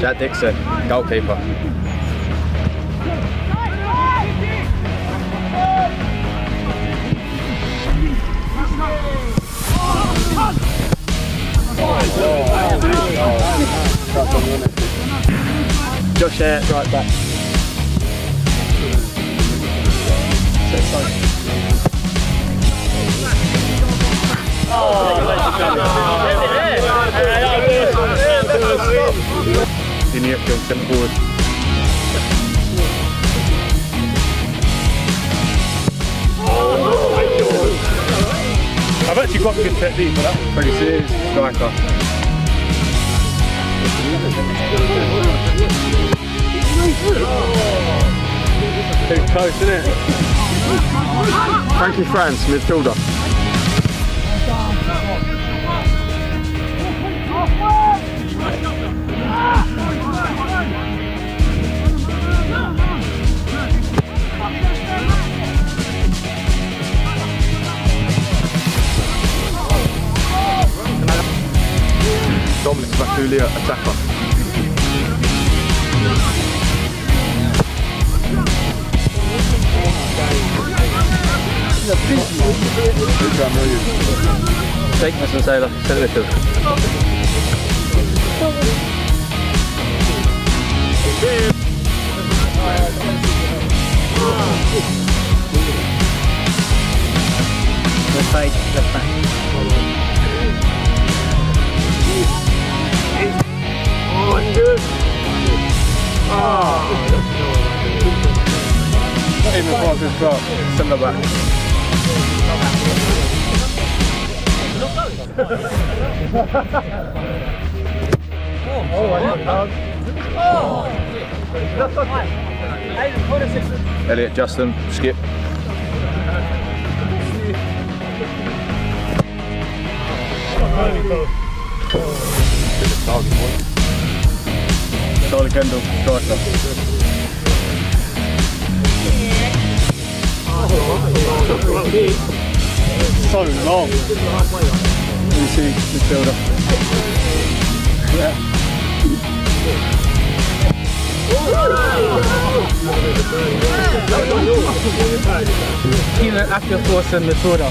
Jack Dixon, goalkeeper. Josh Air, right back. Iniesta on centre forward. I've actually got a good technique for that. Pretty serious striker. Too close, isn't it? Frankie France, midfielder. Dominic Vakulia, attacker. Teknes en zeiler, servitut. Left side, left back. In the box as well, centre back. Elliot, Justham, Skip. Charlie Kendall, striker. So long. Musik, det står Killen aktar på sig med tårar.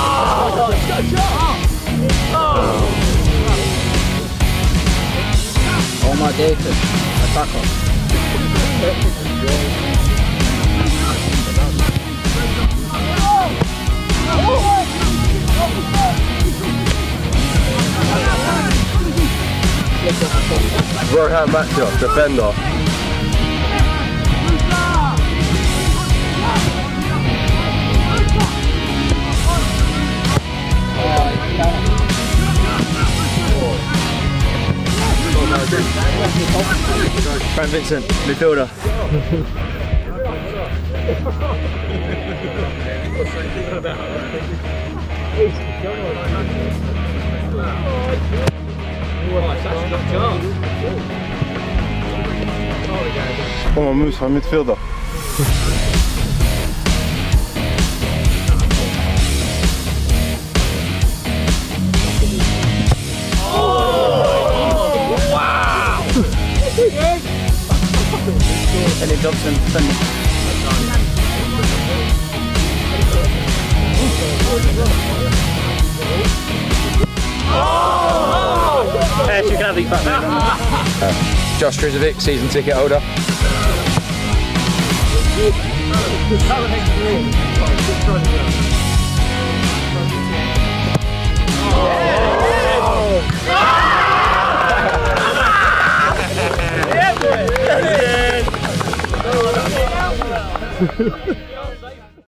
Fit. Omar Dayton, attacker. Rohan Matcha, defender. Frank Vincent, midfielder. Kom maar, Moes, van midfielder. Elliot Dobson, defender. Hey, you can have these back now. Josh Drizovic, season ticket holder. Oh. Bye.